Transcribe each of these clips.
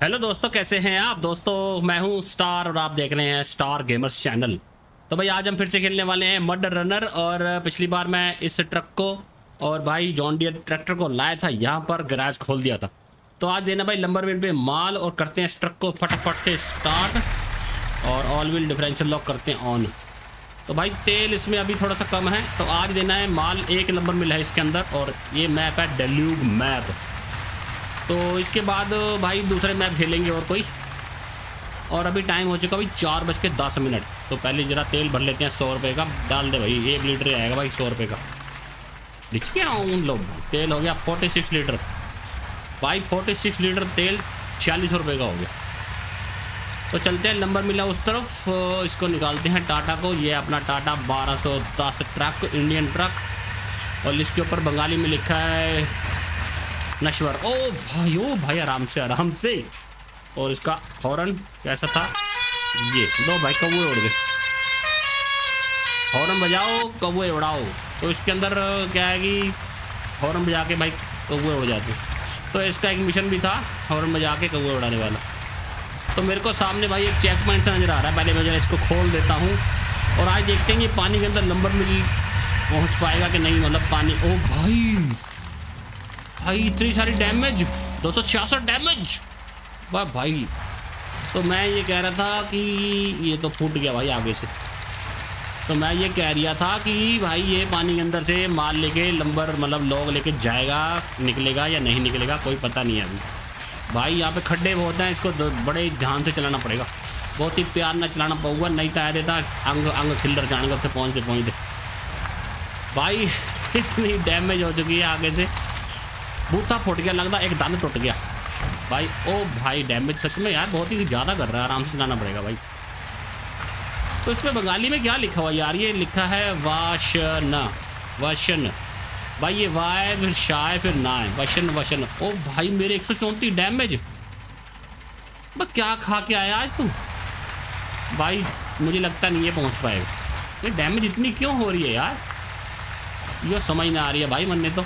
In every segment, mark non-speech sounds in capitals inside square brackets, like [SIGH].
Hello दोस्तों, कैसे हैं आप? दोस्तों, मैं हूँ स्टार और आप देख रहे हैं स्टार गेमर्स चैनल तो भाई, आज हम फिर से खेलने वाले हैं मड रनर और पिछली बार मैं इस ट्रक को और भाई जॉन डियर ट्रैक्टर को लाया था, यहाँ पर गैराज खोल दिया था। तो आज देना भाई लंबर मिनट पे माल और करते हैं इस ट्रक को फटाफट से स्टार्ट और ऑल व्हील डिफरेंशियल लॉक करते हैं ऑन तो भाई, तेल इसमें अभी थोड़ा सा कम है तो आज देना है माल एक नंबर मिला है इसके अंदर और ये मैप है डेल्यूग मैप तो इसके बाद, भाई, दूसरे मैप खेलेंगे और कोई। और अभी टाइम हो चुका, भाई, चार बज के दस मिनट। तो पहले ज़रा तेल भर लेते हैं, सौ रुपये का। डाल दे भाई एक लीटर आएगा भाई, सौ रुपये का। लिख के आऊँ लोग। तेल हो गया फोर्टी सिक्स लीटर। भाई फोर्टी सिक्स लीटर तेल छियालीस रुपये का हो गया। तो चलते हैं, नंबर मिला उस तरफ़। इसको निकालते हैं टाटा को। ये अपना टाटा 1210 ट्रक, इंडियन ट्रक। और इसके ऊपर बंगाली में लिखा है नश्वर। ओ भाई ओ भाई, आराम से आराम से। और इसका हॉर्न कैसा था? ये दो भाई कौए उड़ गए। हॉर्न बजाओ कौए उड़ाओ। तो इसके अंदर क्या है कि हॉर्न बजा के भाई कौए उड़ जाते। तो इसका एक मिशन भी था, हॉर्न बजा के कौए उड़ाने वाला। तो मेरे को सामने भाई एक चेक पॉइंट से नज़र आ रहा है। पहले मैं जरा इसको खोल देता हूँ। और आज देखते हैं कि पानी के अंदर नंबर मिल पहुँच पाएगा कि नहीं। मतलब पानी, ओ भाई भाई, इतनी सारी डैमेज दो सौ छियासठ डैमेज वाह भाई। तो मैं ये कह रहा था कि ये तो फूट गया भाई आगे से। तो मैं ये कह रहा था कि भाई ये पानी के अंदर से माल लेके लंबर मतलब लोग लेके जाएगा, निकलेगा या नहीं निकलेगा, कोई पता नहीं है अभी। भाई, यहाँ पे खड्डे बहुत हैं, इसको बड़े ध्यान से चलाना पड़ेगा। बहुत ही प्यार ना चलाना पड़ेगा, नहीं तो देता, अंग अंग खिल्डर जाने उत्थे पहुँचते पहुँचते भाई, [LAUGHS] इतनी डैमेज हो चुकी है आगे से। बूथा फुट गया, लगता एक दंद टूट गया। भाई, ओ भाई डैमेज सच में यार बहुत ही ज़्यादा कर रहा है, आराम से चलाना पड़ेगा भाई। तो इसमें बंगाली में क्या लिखा हुआ यार? ये लिखा है, वाशन, वशन। भाई, ये वाय फिर शाय फिर ना है। वशन वशन। ओ भाई, मेरे एक सौ चौंतीस डैमेज बस क्या खा के आया आज तू? भाई, मुझे लगता नहीं है पहुँच पाएगा। ये डैमेज इतनी क्यों हो रही है यार? ये समझ ना आ रही है भाई मरने तो।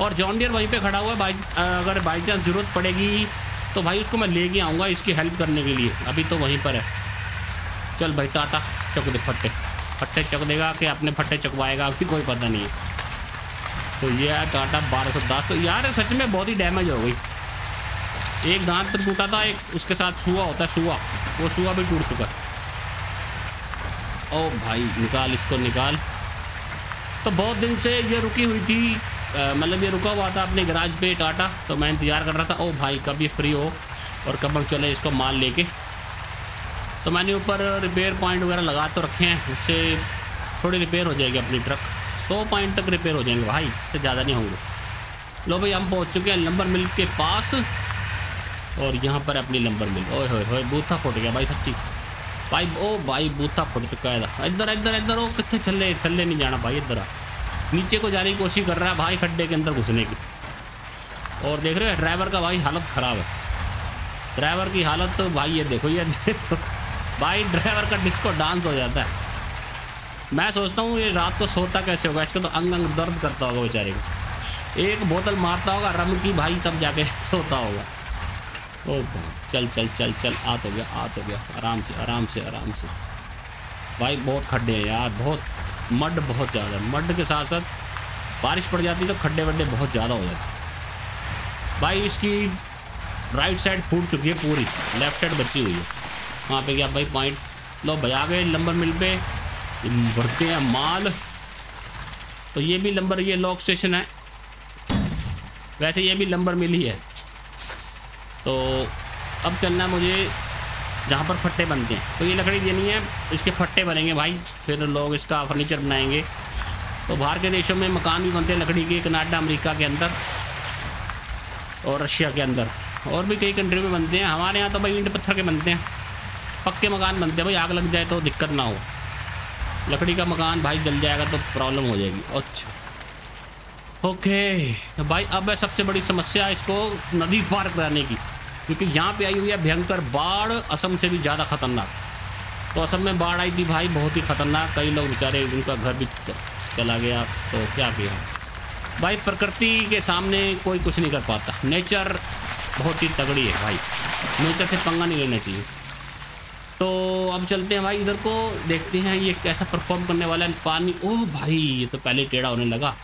और जॉन डियर वहीं पे खड़ा हुआ है। भाई अगर बाई चांस ज़रूरत पड़ेगी तो भाई उसको मैं लेके आऊँगा इसकी हेल्प करने के लिए। अभी तो वहीं पर है। चल भाई, टाटा, चक दे फट्टे। फट्टे चक देगा कि अपने फट्टे चकवाएगा, अभी कोई पता नहीं है। तो ये है टाटा बारह सौ दस। यार, सच में बहुत ही डैमेज हो गई। एक दांत टूटा था, एक उसके साथ सुआ होता है, सुआ। वो सुआ भी टूट चुका। ओ भाई, निकाल इसको, निकाल। तो बहुत दिन से ये रुकी हुई थी। मतलब ये रुका हुआ था अपने गराज पे टाटा तो मैं इंतज़ार कर रहा था, ओ भाई, कब ये फ्री हो और कब हम चले इसको माल लेके। तो मैंने ऊपर रिपेयर पॉइंट वगैरह लगा तो रखे हैं, उससे थोड़ी रिपेयर हो जाएगी अपनी ट्रक सौ पॉइंट तक रिपेयर हो जाएँगे भाई, इससे ज़्यादा नहीं होंगे। लो भाई, हम पहुँच चुके हैं लंबर मिल के पास और यहाँ पर अपनी लंबर मिल ओए होए होए, बूथा फुट गया भाई सच्ची। भाई, ओ भाई, बूथा फुट चुका है इधर। इधर इधर ओ, कितने चले थले नहीं जाना भाई, इधर नीचे को जाने की कोशिश कर रहा है भाई खड्डे के अंदर घुसने की। और देख रहे हो, ड्राइवर का भाई हालत ख़राब है। ड्राइवर की हालत तो भाई ये देखो ये देखो। भाई ड्राइवर का डिस्को डांस हो जाता है। मैं सोचता हूँ ये रात को सोता कैसे होगा? इसका तो अंग अंग दर्द करता होगा बेचारे को। एक बोतल मारता होगा, रम की भाई तब जाके [LAUGHS] सोता होगा। ओ चल चल चल चल आ तो गया आ तो गया। आराम से आराम से आराम से। भाई बहुत खड्डे हैं यार, बहुत मड बहुत ज़्यादा मड के साथ साथ बारिश पड़ जाती तो खड्डे वड्डे बहुत ज़्यादा हो जाते भाई, इसकी राइट साइड फूट चुकी है पूरी। लेफ़्ट साइड बची हुई है। वहाँ पे क्या भाई पॉइंट लो भैया गए लंबर मिल पे। भरते हैं माल। तो ये भी लंबर ये लॉक स्टेशन है। वैसे ये भी लंबर मिल ही है। तो अब चलना मुझे जहाँ पर फट्टे बनते हैं तो ये लकड़ी देनी है, इसके फट्टे बनेंगे भाई, फिर लोग इसका फर्नीचर बनाएँगे। तो बाहर के देशों में मकान भी बनते हैं लकड़ी के, कनाडा, अमेरिका के अंदर और रशिया के अंदर। और भी कई कंट्री में बनते हैं। हमारे यहाँ तो भाई ईंट पत्थर के बनते हैं। पक्के मकान बनते हैं। भाई आग लग जाए तो दिक्कत ना हो। लकड़ी का मकान भाई जल जाएगा तो प्रॉब्लम हो जाएगी। अच्छा। ओके तो भाई अब है सबसे बड़ी समस्या इसको नदी पार कराने की। क्योंकि यहाँ पे आई हुई है भयंकर बाढ़, असम से भी ज़्यादा ख़तरनाक। तो असम में बाढ़ आई थी भाई, बहुत ही ख़तरनाक। कई लोग बेचारे उनका घर भी चला गया तो क्या किया? भाई, प्रकृति के सामने कोई कुछ नहीं कर पाता। नेचर बहुत ही तगड़ी है भाई। नेचर से पंगा नहीं लेना चाहिए। तो अब चलते हैं भाई इधर को, देखते हैं ये कैसा परफॉर्म करने वाला है। पानी ओह भाई, ये तो पहले टेढ़ा होने लगा।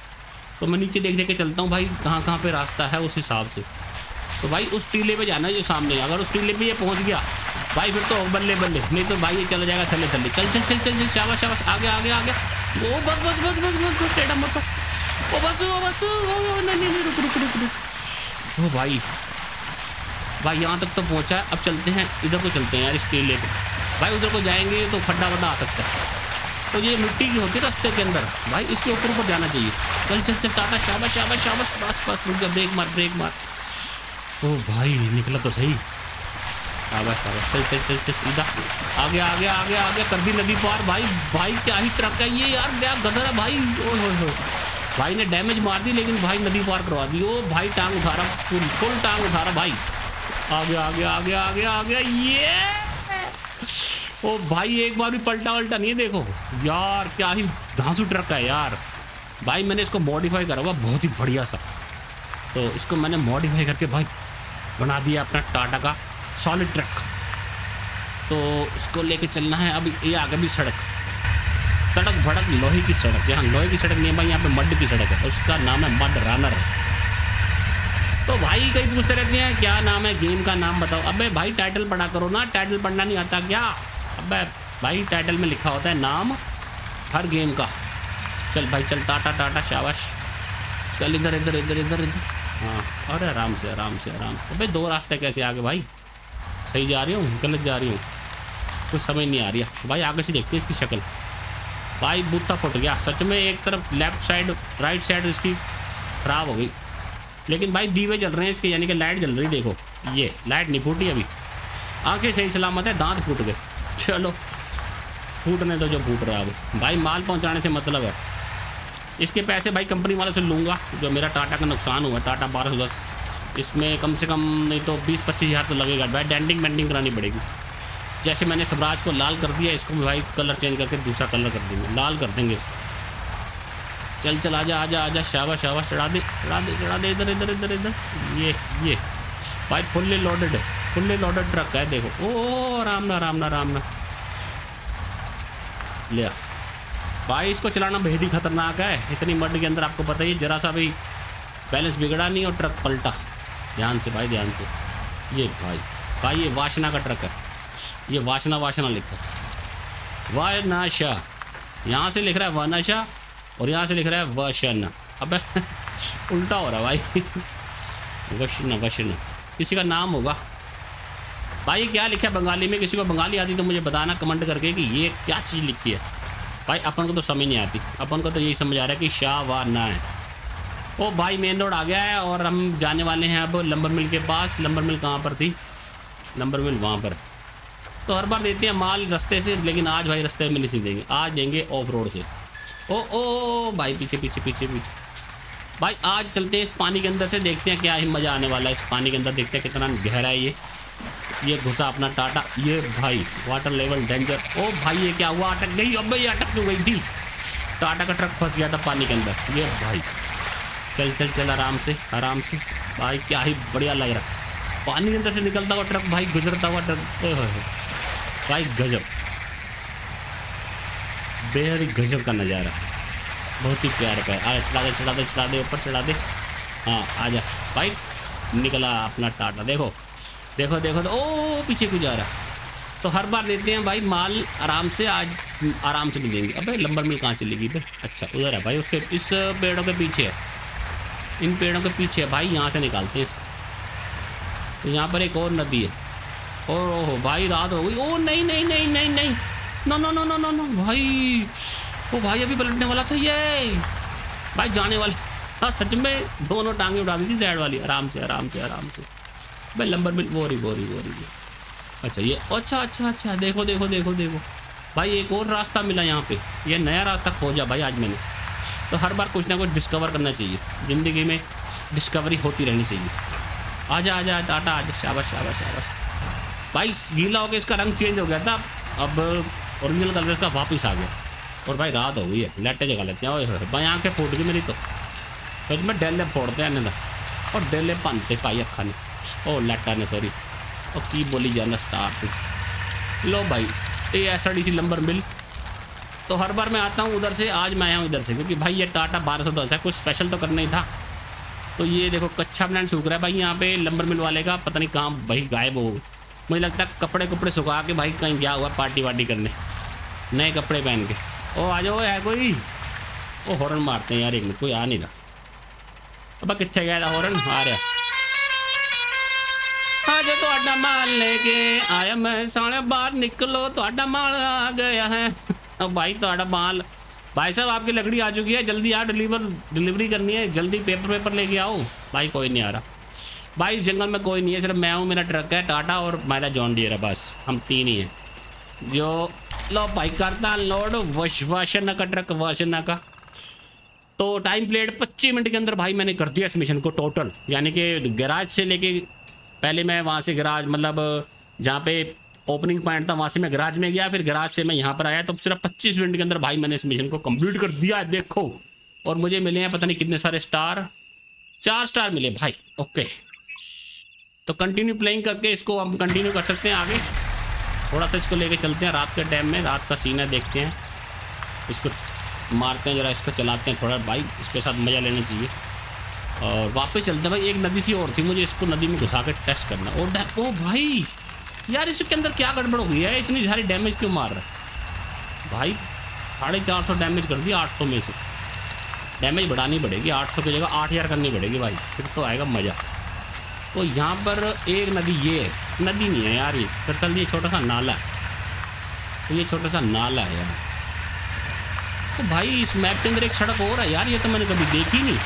तो मैं नीचे देख देख के चलता हूँ भाई कहाँ कहाँ पे रास्ता है उस हिसाब से। तो भाई उस टीले पे जाना जो सामने, अगर उस टीले पे ये पहुँच गया, भाई फिर तो बल्ले बल्ले, नहीं तो भाई ये चला जाएगा थले थले चल चल चल चल चल, शाबाश शाबाश, आगे आगे आगे। वो बस बस बस बस बस बस, टेढ़ा मत ओ, बस ओ बस, ओ नहीं नहीं रुक रुक रुक रुक। ओ, भाई। भाई, यहाँ तक तो पहुँचा है। अब चलते हैं, इधर को चलते हैं यार, इस टीले पे। भाई, उधर को जाएँगे तो खड्डा वड्डा आ सकता है। तो ये मिट्टी की होती है रास्ते के अंदर। भाई, इसके ऊपर ऊपर जाना चाहिए। चल चल चल, टाटा, शाबाश शाबाश शाबाश, बस बस, रुक जा, ब्रेक मार ब्रेक मार। ओ भाई, निकला तो सही। शाबाश शाबाश। चल चल चल चल, सीधा। आगे आगे आगे आगे कर दी नदी पार। भाई भाई, क्या ही ट्रक है ये यार। क्या गदर है भाई। ओ हो हो भाई ने डैमेज मार दी, लेकिन भाई नदी पार करवा दी। ओ भाई, टांग उठा रहा। फुल फुल टांग उठा रहा भाई। आगे आगे आगे आगे आगे, ये। ओ भाई, एक बार भी पलटा वल्टा नहीं देखो। यार, क्या ही धांसू ट्रक है यार। भाई, मैंने इसको मॉडिफाई करा हुआ, बहुत ही बढ़िया सा। तो इसको मैंने मॉडिफाई करके भाई बना दिया अपना टाटा का सॉलिड ट्रक तो इसको लेके चलना है अब ये आगे भी सड़क। सड़क भड़क, लोहे की सड़क। यहाँ लोहे की सड़क नहीं है भाई, यहाँ पे मड की सड़क है। उसका नाम है मड रनर तो भाई कहीं पूछते रहते हैं, क्या नाम है? गेम का नाम बताओ। अबे भाई टाइटल पढ़ा करो ना। टाइटल पढ़ना नहीं आता क्या? अबे भाई टाइटल में लिखा होता है नाम हर गेम का। चल भाई, चल टाटा टाटा, शाबाश। चल इधर इधर इधर इधर इधर। हाँ। अरे आराम से आराम से आराम से। अबे दो रास्ते कैसे आगे भाई? सही जा रही हूँ, गलत जा रही हूँ। कुछ समझ नहीं आ रही है। भाई आगे से देखते हैं इसकी शक्ल। भाई बूथा फुट गया। सच में एक तरफ़ लेफ़्ट साइड राइट साइड इसकी ख़राब हो गई। लेकिन भाई दीवे जल रहे हैं इसके, यानी कि लाइट जल रही देखो। ये, लाइट नहीं फूटी अभी। आँखें सही सलामत है, दांत फूट गए। चलो, फूटने तो जो फूट रहा है अब। भाई माल पहुँचाने से मतलब है। इसके पैसे भाई कंपनी वालों से लूँगा, जो मेरा टाटा का नुकसान हुआ, टाटा बारह सौ दस। इसमें कम से कम नहीं तो बीस पच्चीस हज़ार तो लगेगा। भाई डेंटिंग पेंटिंग करानी पड़ेगी। जैसे मैंने स्वराज को लाल कर दिया, इसको भाई कलर चेंज करके दूसरा कलर कर देंगे। लाल कर देंगे इसको। चल चल, आजा आजा आजा, शाबाश शाबाश, चढ़ा दे चढ़ा दे चढ़ा दे, इधर इधर इधर इधर। ये ये। भाई फुल्ली लोडेड है फुल्ली लोडेड ट्रक है, देखो। ओ राम ना राम ना राम ना। लिया भाई, इसको चलाना बेहद ही खतरनाक है। इतनी मड के अंदर आपको पता ही जरा सा भी बैलेंस बिगड़ा नहीं और ट्रक पलटा। ध्यान से भाई, ध्यान से। ये भाई भाई, ये वाशना का ट्रक है। ये वाशना वाशना लिखा है। वानाशा। यहाँ से लिख रहा है वानाशा और यहाँ से लिख रहा है वशन। अब [LAUGHS] उल्टा हो रहा भाई। [LAUGHS] वशन वशन। किसी का नाम होगा। भाई, क्या लिखा है? बंगाली में किसी को बंगाली आती तो मुझे बताना, कमेंट करके कि ये क्या चीज़ लिखी है। भाई, अपन को तो समझ नहीं आती। अपन को तो यही समझ आ रहा है कि शाह व ना है। ओ भाई मेन रोड आ गया है और हम जाने वाले हैं अब लंबर मिल के पास। लंबर मिल कहाँ पर थी? लंबर मिल वहाँ पर। तो हर बार देते हैं माल रस्ते से, लेकिन आज भाई रस्ते में नहीं देंगे। आज देंगे ऑफ़ रोड से। ओ ओ, भाई, पीछे पीछे पीछे पीछे। भाई, आज चलते हैं इस पानी के अंदर से, देखते हैं क्या ही मज़ा आने वाला है। इस पानी के अंदर देखते हैं कितना गहरा है ये। ये घुसा अपना टाटा। ये भाई वाटर लेवल डेंजर ओ भाई, ये क्या हुआ? अटक गई। अब ये अटक क्यों गई थी? टाटा का ट्रक फंस गया था पानी के अंदर। ये भाई, चल चल चल, आराम से आराम से। भाई, क्या ही बढ़िया लग रहा। पानी के अंदर से निकलता हुआ ट्रक भाई, गुजरता हुआ ट्रक भाई, गजब। बेहद ही गजब का नज़ारा। बहुत ही प्यार का है। चढ़ा दे चढ़ा दे चढ़ा दे, ऊपर चढ़ा दे। हाँ आ जा। भाई, निकला अपना टाटा। देखो देखो देखो तो ओ, पीछे को जा रहा? तो हर बार देते हैं, भाई, माल आराम से आज आराम से मिलेंगे। अबे लंबर मिल कहाँ चलेगी भाई? अच्छा उधर है भाई, उसके, इस पेड़ों के पीछे है। इन पेड़ों के पीछे है। भाई, यहाँ से निकालते हैं इसको। तो यहाँ पर एक और नदी है। और, ओहो, भाई, रात हो गई। ओ, नहीं नहीं नहीं नहीं नहीं। No no no no no no भाई। ओ, भाई, अभी पलटने वाला था, ये। भाई, जाने वाला था। सच में, दोनों टांगे उठा दी थी साइड वाली। आराम से आराम से आराम से। भाई लंबर मिल रही वो रही अच्छा ये अच्छा अच्छा अच्छा देखो देखो देखो देखो। भाई, एक और रास्ता मिला यहाँ पे। ये नया रास्ता खोजा भाई आज मैंने। तो हर बार कुछ ना कुछ डिस्कवर करना चाहिए। ज़िंदगी में डिस्कवरी होती रहनी चाहिए। आजा आजा, टाटा, आजा। शाबाश शाबाश शाबाश। भाई, गीला हो गया, इसका रंग चेंज हो गया था। अब ओरिजिनल कलर का वापस आ गया। और भाई, रात हो गई है। लेटे जगा लेते हैं। भाई, आँखें फूट गई मेरी तो। फिर मैं डेले फोड़ते हैं और डेले पानते पाई अखा ने ओ, लेटा ने सॉरी और की बोली जाना स्टार लो भाई ये आर डी सी नंबर मिल। तो हर बार मैं आता हूँ उधर से, आज मैं आया हूँ इधर से, क्योंकि भाई ये टाटा बारह सौ दस है, कुछ स्पेशल तो करना ही था। तो ये देखो, कच्चा ब्रांड सूख रहा है भाई, यहाँ पे लंबर मिल वाले का, पता नहीं कहाँ भाई गायब हो मुझे लगता है कपड़े कपड़े सुखा के भाई कहीं गया हुआ पार्टी वार्टी करने। नए कपड़े पहन के। ओ, आ जाओ है कोई। ओ हॉर्न मारते हैं यार, एक मिनट, कोई आ नहीं रहा। अब कितने गया था हॉर्न आ रहा आज तो माल लेके आया मैं साढ़े बाहर निकलो तो माल आ गया है अब भाई तो माल भाई साहब आपकी लकड़ी आ चुकी है जल्दी आ डिलीवर डिलीवरी करनी है जल्दी पेपर पेपर लेके आओ भाई कोई नहीं आ रहा भाई जंगल में कोई नहीं है सिर्फ़ मैं हूँ मेरा ट्रक है टाटा और मेरा जॉन डियर है बस हम तीन ही हैं जो लो भाई करता लोड वश वाशना का ट्रक वाशना का तो टाइम प्लेट पच्चीस मिनट के अंदर भाई मैंने कर दिया इस मिशन को टोटल यानी कि गैराज से लेके पहले मैं वहाँ से गराज मतलब जहाँ पे ओपनिंग पॉइंट था, वहाँ से मैं गराज में गया, फिर गराज से मैं यहाँ पर आया तो सिर्फ़ पच्चीस मिनट के अंदर भाई मैंने इस मिशन को कंप्लीट कर दिया है देखो। और मुझे मिले हैं पता नहीं कितने सारे स्टार चार स्टार मिले भाई, ओके। तो कंटिन्यू प्लेइंग करके इसको हम कंटिन्यू कर सकते हैं आगे। थोड़ा सा इसको लेके चलते हैं, रात के टाइम में, रात का सीन है, देखते हैं। इसको मारते हैं, जरा इसको चलाते हैं थोड़ा, भाई, इसके साथ मज़ा लेना चाहिए। और वापस चलते हैं। भाई, एक नदी सी और थी, मुझे इसको नदी में घुसा के टेस्ट करना। और ओ भाई, यार इसके अंदर क्या गड़बड़ हो गई है? इतनी सारी डैमेज क्यों मार रहा है? भाई, साढ़े चार सौ डैमेज कर दिया आठ सौ में से। डैमेज बढ़ानी पड़ेगी, आठ सौ की जगह आठ हज़ार करनी पड़ेगी भाई। फिर तो आएगा मज़ा। तो यहाँ पर एक नदी ये है। नदी नहीं है यार ये। दरअसल ये छोटा सा नाला है। तो ये छोटा सा नाला है यार। तो भाई, इस मैप के अंदर एक सड़क और है यार, ये तो मैंने कभी देखी नहीं।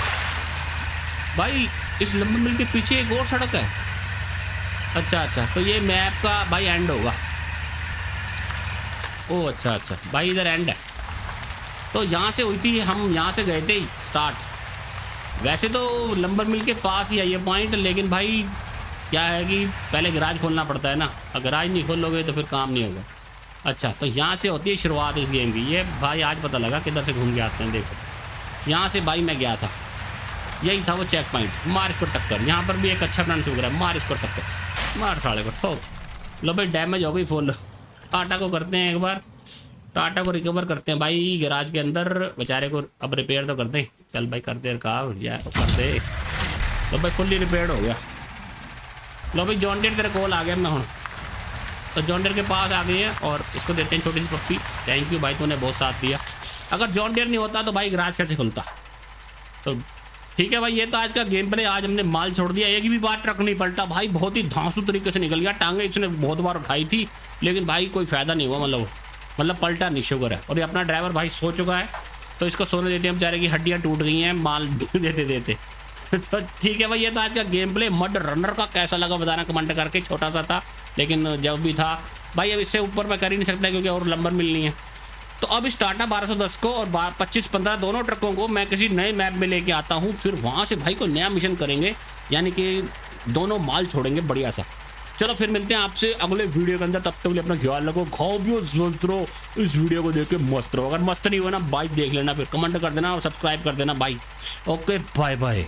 भाई, इस लंबे मिल के पीछे एक और सड़क है। अच्छा अच्छा तो ये मैप का भाई एंड होगा। ओ अच्छा अच्छा भाई इधर एंड है। तो यहाँ से हुई थी हम यहाँ से गए थे स्टार्ट वैसे तो लंबर मिल के पास ही है ये पॉइंट लेकिन भाई क्या है कि पहले गराज खोलना पड़ता है ना। अगर गराज नहीं खोलोगे तो फिर काम नहीं होगा। अच्छा तो यहाँ से होती है शुरुआत इस गेम की। ये भाई आज पता लगा किधर से घूम के आते हैं, देखो। यहाँ से भाई मैं गया था। यही था वो चेक पॉइंट मार इसको टक्कर। यहाँ पर भी एक अच्छा सूख रहा है। मार इसको टक्कर। मार साढ़े को। ठोक। लो भाई डैमेज हो गई फुल टाटा को करते हैं एक बार। टाटा को रिकवर करते हैं भाई गैराज के अंदर। बेचारे को अब रिपेयर तो कर दें चल भाई कर दे रखा या कर दे लो भाई फुल्ली रिपेयर हो गया। लो भाई जॉन्डियर तेरे कॉल आ गया मैं हूँ। तो जॉन्डियर के पास आ गए हैं और इसको देते हैं छोटी सी पप्पी। थैंक यू भाई, तूने बहुत साथ दिया। अगर जॉन्डियर नहीं होता तो भाई गराज कैसे खुलता? तो ठीक है भाई, ये तो आज का गेम प्ले आज हमने माल छोड़ दिया, एक भी बार ट्रक नहीं, पलटा। भाई, बहुत ही धांसू तरीके से निकल गया, टांगे इसने बहुत बार उठाई थी, लेकिन भाई, कोई फ़ायदा नहीं हुआ मतलब मतलब पलटा नहीं शुगर है। और ये अपना ड्राइवर भाई सो चुका है तो इसको सोने देते हैं बेचारे की हड्डियाँ टूट गई हैं, माल [LAUGHS] देते देते तो ठीक है भाई, ये तो आज का गेम प्ले मड रनर का कैसा लगा बताना कमेंट करके, छोटा सा था, लेकिन जब भी था, भाई, अब इससे ऊपर मैं कर ही नहीं सकता, क्योंकि और लंबर मिलनी है। तो अब इस टाटा 1210 को और पच्चीस पंद्रह दोनों ट्रकों को मैं किसी नए मैप में लेके आता हूँ। फिर वहाँ से भाई को नया मिशन करेंगे। यानी कि दोनों माल छोड़ेंगे बढ़िया सा। चलो फिर मिलते हैं आपसे अगले वीडियो के अंदर। तब तक अपना ख्याल रखो। खाओ भी स्वस्थ रहो। इस वीडियो को देख के मस्त रहो। अगर मस्त नहीं हो ना बाइक देख लेना फिर। कमेंट कर देना और सब्सक्राइब कर देना। By okay bye bye